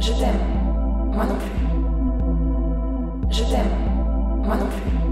Je t'aime. Moi non plus. Je t'aime. Moi non plus.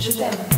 Je t'aime.